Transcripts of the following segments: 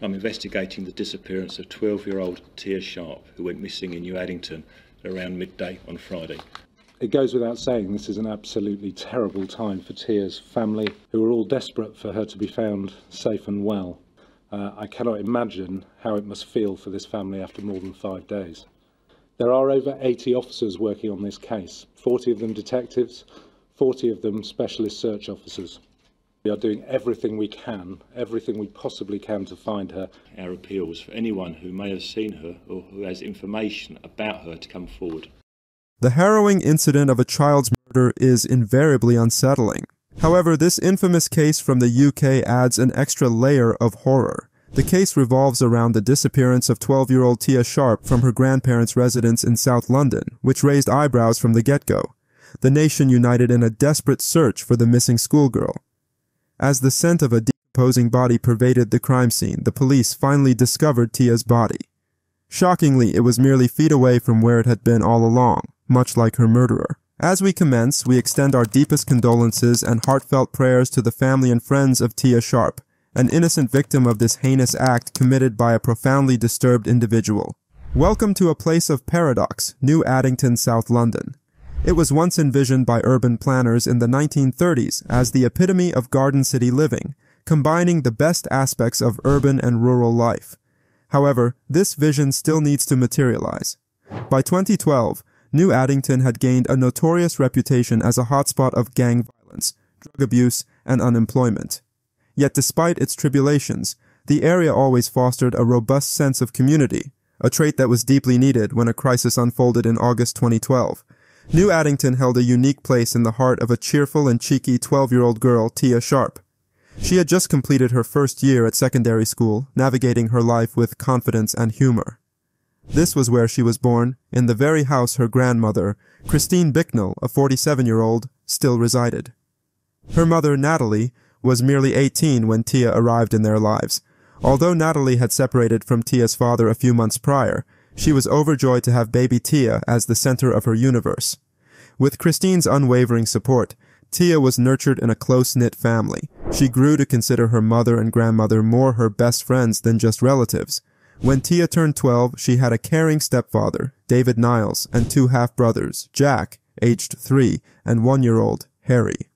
I'm investigating the disappearance of 12 year old Tia Sharp, who went missing in New Addington around midday on Friday. It goes without saying this is an absolutely terrible time for Tia's family, who are all desperate for her to be found safe and well. Uh, I cannot imagine how it must feel for this family after more than five days. There are over 80 officers working on this case, 40 of them detectives, 40 of them specialist search officers. We are doing everything we can, everything we possibly can to find her. Our appeals for anyone who may have seen her or who has information about her to come forward. The harrowing incident of a child's murder is invariably unsettling. However, this infamous case from the UK adds an extra layer of horror. The case revolves around the disappearance of 12-year-old Tia Sharp from her grandparents' residence in South London, which raised eyebrows from the get-go. The nation united in a desperate search for the missing schoolgirl. As the scent of a decomposing body pervaded the crime scene, the police finally discovered Tia's body. Shockingly, it was merely feet away from where it had been all along much like her murderer. As we commence, we extend our deepest condolences and heartfelt prayers to the family and friends of Tia Sharp, an innocent victim of this heinous act committed by a profoundly disturbed individual. Welcome to a place of paradox, New Addington, South London. It was once envisioned by urban planners in the 1930s as the epitome of garden city living, combining the best aspects of urban and rural life. However, this vision still needs to materialize. By 2012, New Addington had gained a notorious reputation as a hotspot of gang violence, drug abuse, and unemployment. Yet despite its tribulations, the area always fostered a robust sense of community, a trait that was deeply needed when a crisis unfolded in August 2012. New Addington held a unique place in the heart of a cheerful and cheeky 12-year-old girl, Tia Sharp. She had just completed her first year at secondary school, navigating her life with confidence and humor. This was where she was born, in the very house her grandmother, Christine Bicknell, a 47-year-old, still resided. Her mother, Natalie, was merely 18 when Tia arrived in their lives. Although Natalie had separated from Tia's father a few months prior, she was overjoyed to have baby Tia as the center of her universe. With Christine's unwavering support, Tia was nurtured in a close-knit family. She grew to consider her mother and grandmother more her best friends than just relatives. When Tia turned 12, she had a caring stepfather, David Niles, and two half-brothers, Jack, aged 3, and one-year-old, Harry.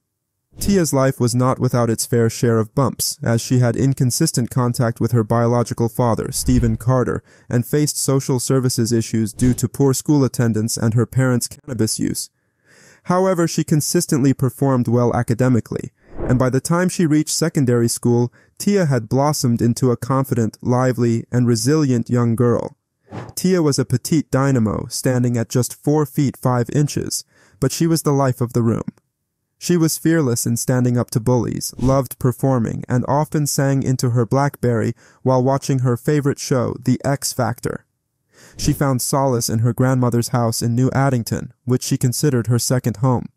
Tia's life was not without its fair share of bumps, as she had inconsistent contact with her biological father, Stephen Carter, and faced social services issues due to poor school attendance and her parents' cannabis use. However, she consistently performed well academically, and by the time she reached secondary school, Tia had blossomed into a confident, lively, and resilient young girl. Tia was a petite dynamo, standing at just 4 feet 5 inches, but she was the life of the room. She was fearless in standing up to bullies, loved performing, and often sang into her Blackberry while watching her favorite show, The X Factor. She found solace in her grandmother's house in New Addington, which she considered her second home.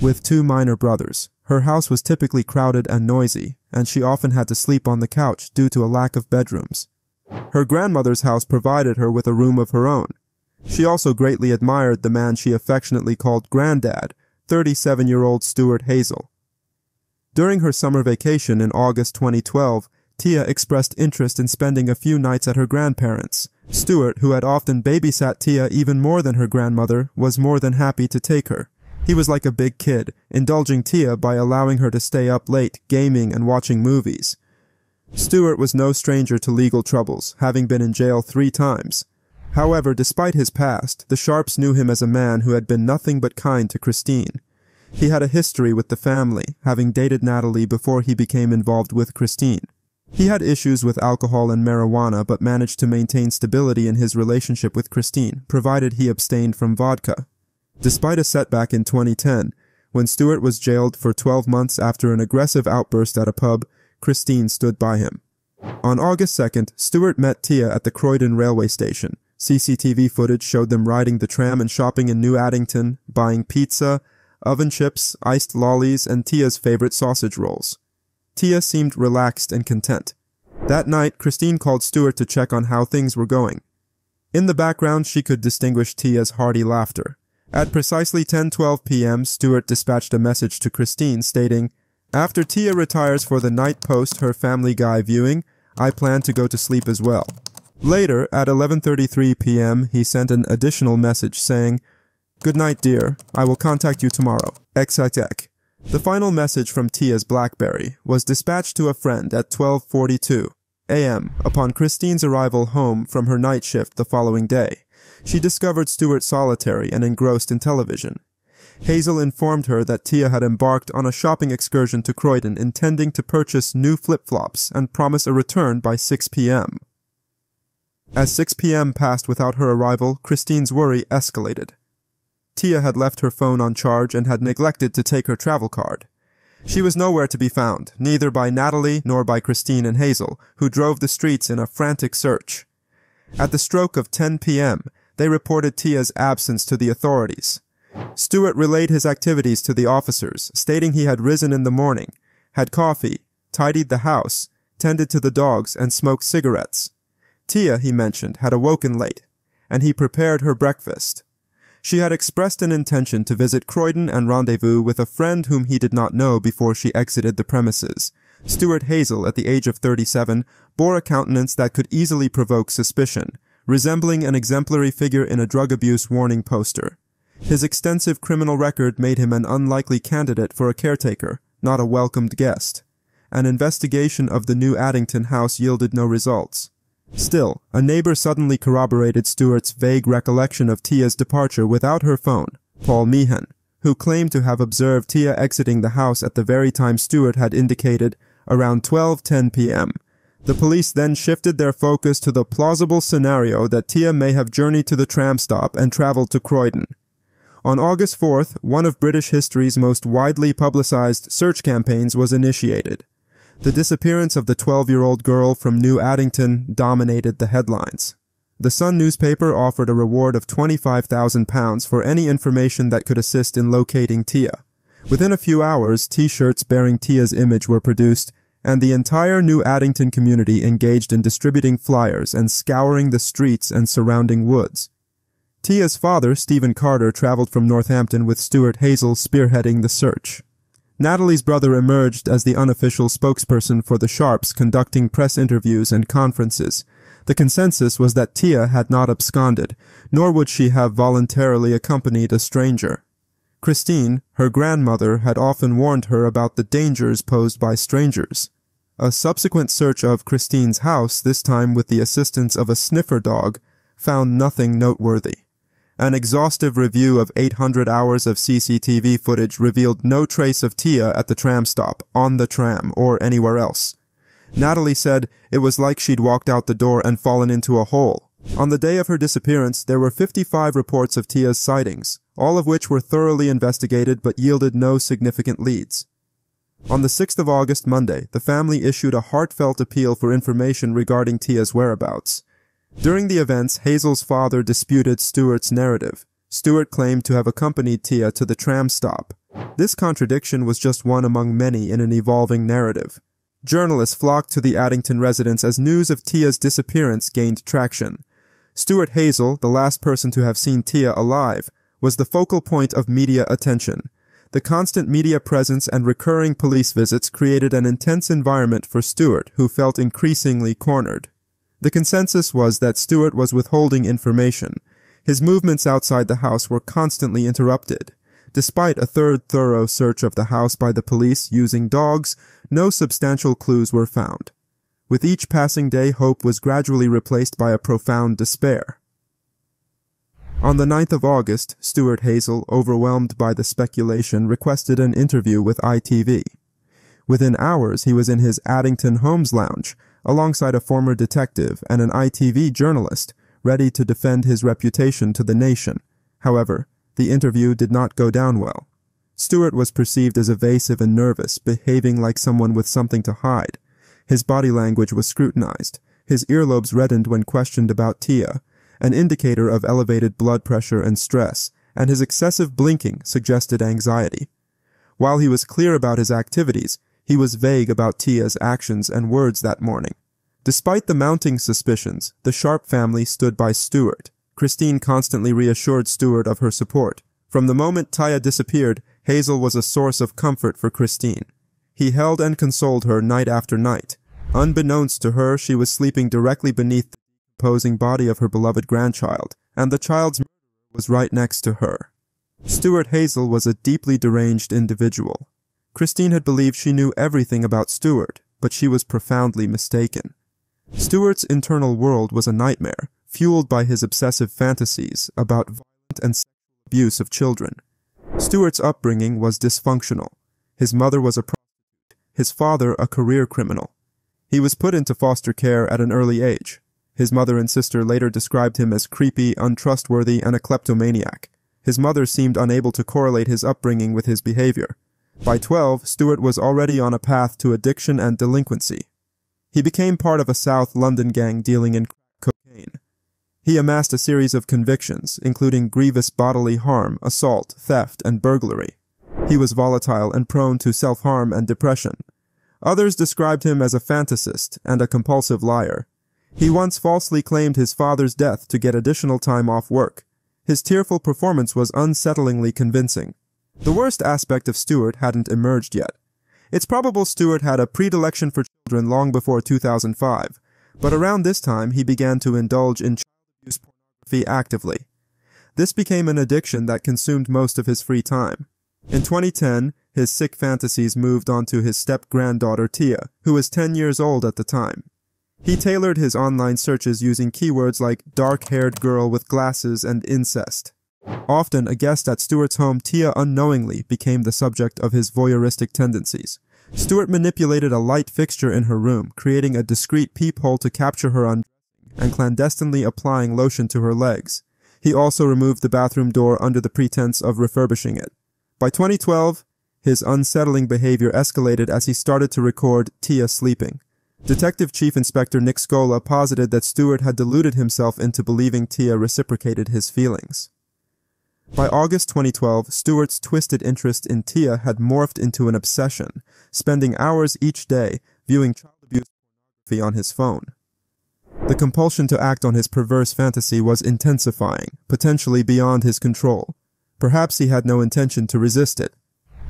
With two minor brothers, her house was typically crowded and noisy, and she often had to sleep on the couch due to a lack of bedrooms. Her grandmother's house provided her with a room of her own. She also greatly admired the man she affectionately called Granddad, 37-year-old Stuart Hazell. During her summer vacation in August 2012, Tia expressed interest in spending a few nights at her grandparents'. Stuart, who had often babysat Tia even more than her grandmother, was more than happy to take her. He was like a big kid, indulging Tia by allowing her to stay up late, gaming and watching movies. Stuart was no stranger to legal troubles, having been in jail three times. However, despite his past, the Sharps knew him as a man who had been nothing but kind to Christine. He had a history with the family, having dated Natalie before he became involved with Christine. He had issues with alcohol and marijuana but managed to maintain stability in his relationship with Christine, provided he abstained from vodka. Despite a setback in 2010, when Stuart was jailed for 12 months after an aggressive outburst at a pub, Christine stood by him. On August 2nd, Stuart met Tia at the Croydon railway station. CCTV footage showed them riding the tram and shopping in New Addington, buying pizza, oven chips, iced lollies, and Tia's favorite sausage rolls. Tia seemed relaxed and content. That night, Christine called Stuart to check on how things were going. In the background, she could distinguish Tia's hearty laughter. At precisely 10:12 p.m., Stuart dispatched a message to Christine stating, "After Tia retires for the night post her Family Guy viewing, I plan to go to sleep as well. Later, at 11:33 p.m., he sent an additional message saying, "Good night, dear. I will contact you tomorrow." XXX. The final message from Tia's BlackBerry was dispatched to a friend at 12:42 a.m. upon Christine's arrival home from her night shift the following day. She discovered Stuart solitary and engrossed in television. Hazell informed her that Tia had embarked on a shopping excursion to Croydon intending to purchase new flip-flops and promise a return by 6 p.m. As 6 p.m. passed without her arrival, Christine's worry escalated. Tia had left her phone on charge and had neglected to take her travel card. She was nowhere to be found, neither by Natalie nor by Christine and Hazell, who drove the streets in a frantic search. At the stroke of 10 p.m., they reported Tia's absence to the authorities. Stuart relayed his activities to the officers, stating he had risen in the morning, had coffee, tidied the house, tended to the dogs, and smoked cigarettes. Tia, he mentioned, had awoken late, and he prepared her breakfast. She had expressed an intention to visit Croydon and rendezvous with a friend whom he did not know before she exited the premises. Stuart Hazell, at the age of 37, bore a countenance that could easily provoke suspicion, resembling an exemplary figure in a drug abuse warning poster. His extensive criminal record made him an unlikely candidate for a caretaker, not a welcomed guest. An investigation of the new Addington house yielded no results. Still, a neighbor suddenly corroborated Stuart's vague recollection of Tia's departure without her phone, Paul Meehan, who claimed to have observed Tia exiting the house at the very time Stuart had indicated, around 12:10 p.m. The police then shifted their focus to the plausible scenario that Tia may have journeyed to the tram stop and traveled to Croydon. On August 4th, one of British history's most widely publicized search campaigns was initiated. The disappearance of the 12-year-old girl from New Addington dominated the headlines. The Sun newspaper offered a reward of £25,000 for any information that could assist in locating Tia. Within a few hours, t-shirts bearing Tia's image were produced, and the entire New Addington community engaged in distributing flyers and scouring the streets and surrounding woods. Tia's father, Stephen Carter, traveled from Northampton with Stuart Hazell spearheading the search. Natalie's brother emerged as the unofficial spokesperson for the Sharps conducting press interviews and conferences. The consensus was that Tia had not absconded, nor would she have voluntarily accompanied a stranger. Christine, her grandmother, had often warned her about the dangers posed by strangers. A subsequent search of Christine's house, this time with the assistance of a sniffer dog, found nothing noteworthy. An exhaustive review of 800 hours of CCTV footage revealed no trace of Tia at the tram stop, on the tram, or anywhere else. Natalie said it was like she'd walked out the door and fallen into a hole. On the day of her disappearance, there were 55 reports of Tia's sightings, all of which were thoroughly investigated but yielded no significant leads. On the 6th of August, Monday, the family issued a heartfelt appeal for information regarding Tia's whereabouts. During the events, Hazell's father disputed Stuart's narrative. Stuart claimed to have accompanied Tia to the tram stop. This contradiction was just one among many in an evolving narrative. Journalists flocked to the Addington residence as news of Tia's disappearance gained traction. Stuart Hazell, the last person to have seen Tia alive, was the focal point of media attention. The constant media presence and recurring police visits created an intense environment for Stuart, who felt increasingly cornered. The consensus was that Stuart was withholding information. His movements outside the house were constantly interrupted. Despite a third thorough search of the house by the police using dogs, no substantial clues were found. With each passing day, hope was gradually replaced by a profound despair. On the 9th of August, Stuart Hazell, overwhelmed by the speculation, requested an interview with ITV. Within hours, he was in his Addington Homes lounge, alongside a former detective and an ITV journalist, ready to defend his reputation to the nation. However, the interview did not go down well. Stuart was perceived as evasive and nervous, behaving like someone with something to hide. His body language was scrutinized, his earlobes reddened when questioned about Tia, an indicator of elevated blood pressure and stress, and his excessive blinking suggested anxiety. While he was clear about his activities, he was vague about Tia's actions and words that morning. Despite the mounting suspicions, the Sharp family stood by Stuart. Christine constantly reassured Stuart of her support. From the moment Tia disappeared, Hazell was a source of comfort for Christine. He held and consoled her night after night, Unbeknownst to her, she was sleeping directly beneath the decomposing body of her beloved grandchild, and the child's murderer was right next to her. Stuart Hazell was a deeply deranged individual. Christine had believed she knew everything about Stuart, but she was profoundly mistaken. Stuart's internal world was a nightmare, fueled by his obsessive fantasies about violent and sexual abuse of children. Stuart's upbringing was dysfunctional. His mother was a prostitute, his father a career criminal. He was put into foster care at an early age. His mother and sister later described him as creepy, untrustworthy, and a kleptomaniac. His mother seemed unable to correlate his upbringing with his behavior. By 12, Stuart was already on a path to addiction and delinquency. He became part of a South London gang dealing in cocaine. He amassed a series of convictions, including grievous bodily harm, assault, theft, and burglary. He was volatile and prone to self-harm and depression. Others described him as a fantasist and a compulsive liar. He once falsely claimed his father's death to get additional time off work. His tearful performance was unsettlingly convincing. The worst aspect of Stuart hadn't emerged yet. It's probable Stuart had a predilection for children long before 2005, but around this time he began to indulge in child abuse pornography actively. This became an addiction that consumed most of his free time. In 2010, his sick fantasies moved on to his step-granddaughter Tia, who was 10 years old at the time. He tailored his online searches using keywords like dark-haired girl with glasses and incest. Often, a guest at Stuart's home, Tia unknowingly became the subject of his voyeuristic tendencies. Stuart manipulated a light fixture in her room, creating a discreet peephole to capture her undressing and clandestinely applying lotion to her legs. He also removed the bathroom door under the pretense of refurbishing it. By 2012, his unsettling behavior escalated as he started to record Tia sleeping. Detective Chief Inspector Nick Scola posited that Stuart had deluded himself into believing Tia reciprocated his feelings. By August 2012, Stuart's twisted interest in Tia had morphed into an obsession, spending hours each day viewing child abuse pornography on his phone. The compulsion to act on his perverse fantasy was intensifying, potentially beyond his control. Perhaps he had no intention to resist it.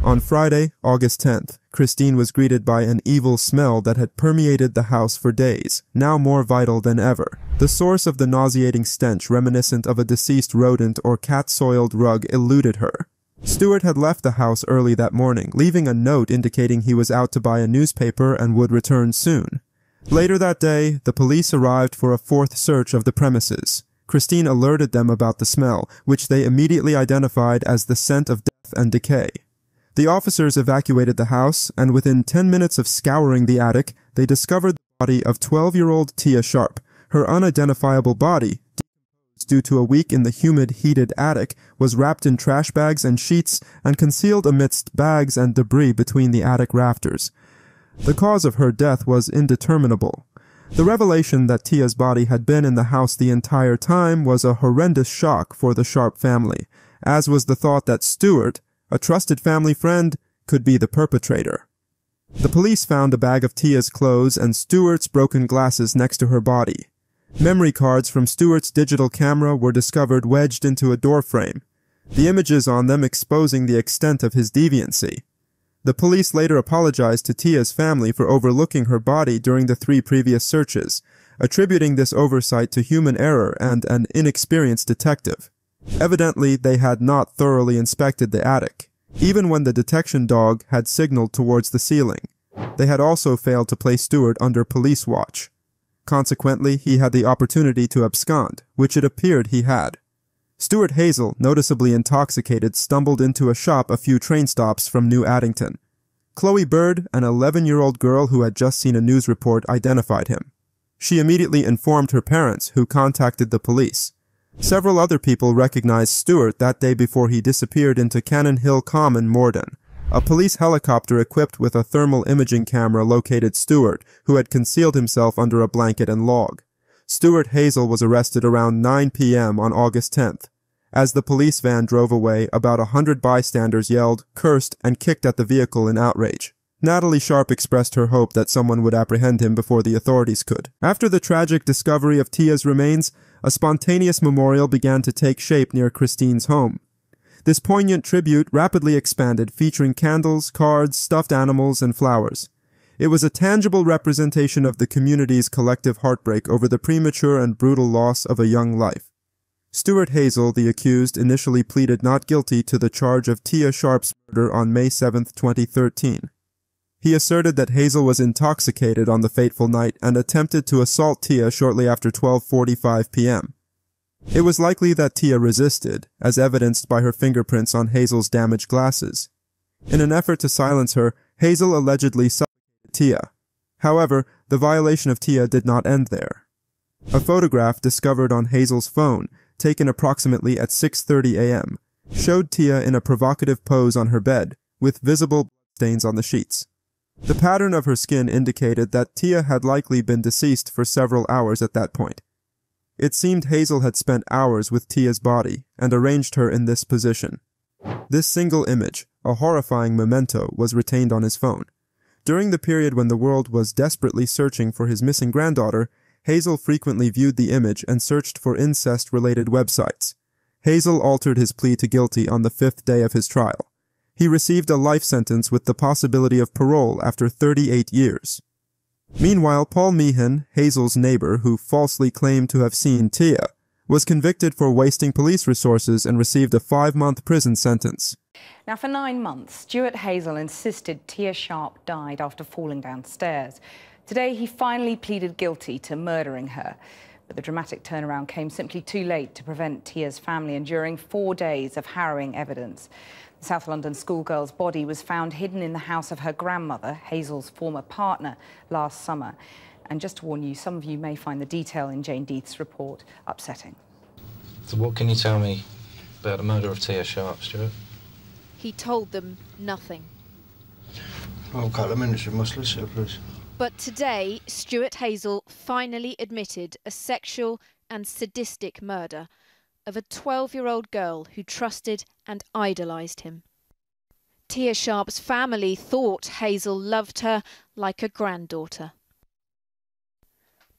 On Friday, August 10th, Christine was greeted by an evil smell that had permeated the house for days, now more vital than ever. The source of the nauseating stench reminiscent of a deceased rodent or cat-soiled rug eluded her. Stuart had left the house early that morning, leaving a note indicating he was out to buy a newspaper and would return soon. Later that day, the police arrived for a fourth search of the premises. Christine alerted them about the smell, which they immediately identified as the scent of death and decay. The officers evacuated the house, and within 10 minutes of scouring the attic, they discovered the body of 12-year-old Tia Sharp. Her unidentifiable body, due to a week in the humid, heated attic, was wrapped in trash bags and sheets and concealed amidst bags and debris between the attic rafters. The cause of her death was indeterminable. The revelation that Tia's body had been in the house the entire time was a horrendous shock for the Sharp family, as was the thought that Stuart, a trusted family friend could be the perpetrator. The police found a bag of Tia's clothes and Stuart's broken glasses next to her body. Memory cards from Stuart's digital camera were discovered wedged into a doorframe, the images on them exposing the extent of his deviancy. The police later apologized to Tia's family for overlooking her body during the three previous searches, attributing this oversight to human error and an inexperienced detective. Evidently, they had not thoroughly inspected the attic, even when the detection dog had signaled towards the ceiling. They had also failed to place Stuart under police watch. Consequently, he had the opportunity to abscond, which it appeared he had. Stuart Hazell, noticeably intoxicated, stumbled into a shop a few train stops from New Addington. Chloe Bird, an 11-year-old girl who had just seen a news report, identified him. She immediately informed her parents, who contacted the police. Several other people recognized Stuart that day before he disappeared into Cannon Hill Common, Morden. A police helicopter equipped with a thermal imaging camera located Stuart, who had concealed himself under a blanket and log. Stuart Hazell was arrested around 9 p.m. on August 10th. As the police van drove away, about a hundred bystanders yelled, cursed, and kicked at the vehicle in outrage. Natalie Sharp expressed her hope that someone would apprehend him before the authorities could. After the tragic discovery of Tia's remains, a spontaneous memorial began to take shape near Christine's home. This poignant tribute rapidly expanded, featuring candles, cards, stuffed animals, and flowers. It was a tangible representation of the community's collective heartbreak over the premature and brutal loss of a young life. Stuart Hazell, the accused, initially pleaded not guilty to the charge of Tia Sharp's murder on May 7, 2013. He asserted that Hazell was intoxicated on the fateful night and attempted to assault Tia shortly after 12:45 p.m. It was likely that Tia resisted, as evidenced by her fingerprints on Hazell's damaged glasses. In an effort to silence her, Hazell allegedly suffocated Tia. However, the violation of Tia did not end there. A photograph discovered on Hazell's phone, taken approximately at 6:30 a.m., showed Tia in a provocative pose on her bed, with visible stains on the sheets. The pattern of her skin indicated that Tia had likely been deceased for several hours at that point. It seemed Hazell had spent hours with Tia's body and arranged her in this position. This single image, a horrifying memento, was retained on his phone. During the period when the world was desperately searching for his missing granddaughter, Hazell frequently viewed the image and searched for incest related websites. Hazell altered his plea to guilty on the fifth day of his trial. He received a life sentence with the possibility of parole after 38 years. Meanwhile, Paul Meehan, Hazell's neighbor who falsely claimed to have seen Tia, was convicted for wasting police resources and received a five month prison sentence. Now, for nine months, Stuart Hazell insisted Tia Sharp died after falling downstairs. Today, he finally pleaded guilty to murdering her. But the dramatic turnaround came simply too late to prevent Tia's family enduring four days of harrowing evidence. The South London schoolgirl's body was found hidden in the house of her grandmother, Hazell's former partner, last summer. And just to warn you, some of you may find the detail in Jane Deeth's report upsetting. So, what can you tell me about the murder of Tia Sharp, Stuart? He told them nothing. Oh, a couple of minutes with my solicitor, please. But today, Stuart Hazell finally admitted a sexual and sadistic murder of a 12 year old girl who trusted and idolised him. Tia Sharp's family thought Hazell loved her like a granddaughter.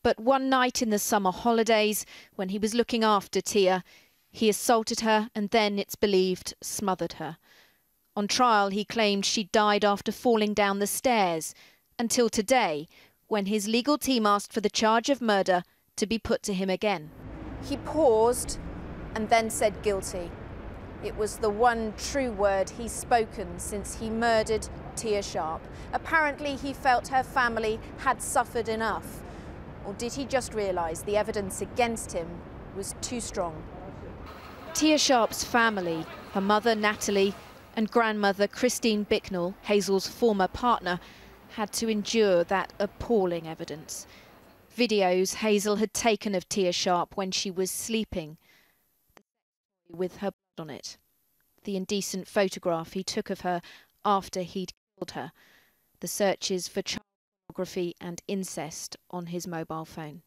But one night in the summer holidays, when he was looking after Tia, he assaulted her and then, it's believed, smothered her. On trial, he claimed she died after falling down the stairs, until today, when his legal team asked for the charge of murder to be put to him again. He paused and then said guilty. It was the one true word he's spoken since he murdered Tia Sharp. Apparently, he felt her family had suffered enough. Or did he just realise the evidence against him was too strong? Tia Sharp's family, her mother Natalie and grandmother Christine Bicknell, Hazell's former partner, had to endure that appalling evidence. Videos Hazell had taken of Tia Sharp when she was sleeping with her blood on it. The indecent photograph he took of her after he'd killed her. The searches for child pornography and incest on his mobile phone.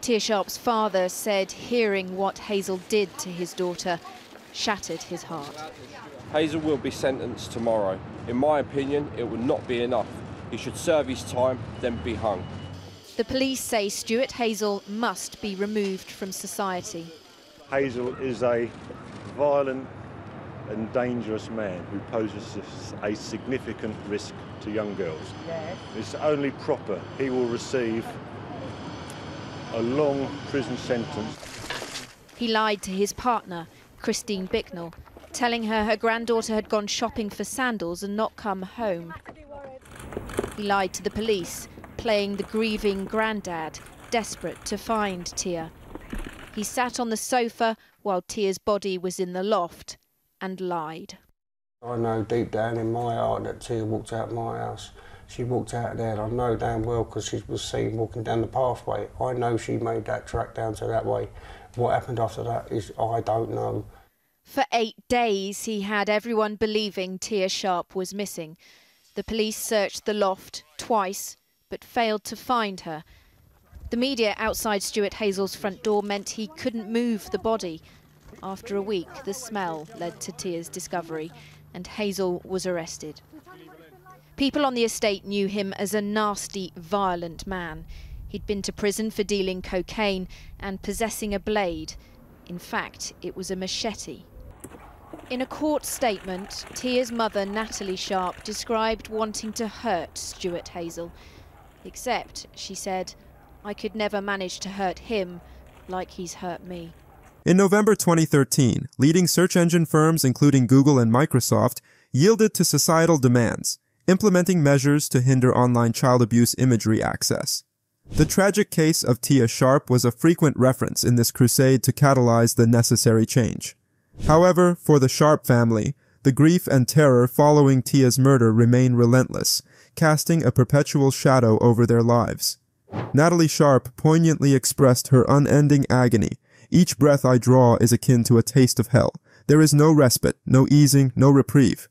Tia Sharp's father said hearing what Hazell did to his daughter shattered his heart. Hazell will be sentenced tomorrow. In my opinion, it will not be enough. He should serve his time, then be hung. The police say Stuart Hazell must be removed from society. Hazell is a violent and dangerous man who poses a significant risk to young girls. Yes. It's only proper he will receive a long prison sentence. He lied to his partner, Christine Bicknell, telling her her granddaughter had gone shopping for sandals and not come home. He lied to the police, playing the grieving granddad, desperate to find Tia. He sat on the sofa while Tia's body was in the loft and lied. I know deep down in my heart that Tia walked out of my house. She walked out there, and I know damn well because she was seen walking down the pathway. I know she made that track down to that way. What happened after that is I don't know. For eight days, he had everyone believing Tia Sharp was missing. The police searched the loft twice, but failed to find her. The media outside Stuart Hazell's front door meant he couldn't move the body. After a week, the smell led to Tia's discovery, and Hazell was arrested. People on the estate knew him as a nasty, violent man. He'd been to prison for dealing cocaine and possessing a blade. In fact, it was a machete. In a court statement, Tia's mother, Natalie Sharp, described wanting to hurt Stuart Hazell. Except, she said, I could never manage to hurt him like he's hurt me. In November 2013, leading search engine firms, including Google and Microsoft, yielded to societal demands, implementing measures to hinder online child abuse imagery access. The tragic case of Tia Sharp was a frequent reference in this crusade to catalyze the necessary change. However, for the Sharp family, the grief and terror following Tia's murder remain relentless, casting a perpetual shadow over their lives. Natalie Sharp poignantly expressed her unending agony. Each breath I draw is akin to a taste of hell. There is no respite, no easing, no reprieve.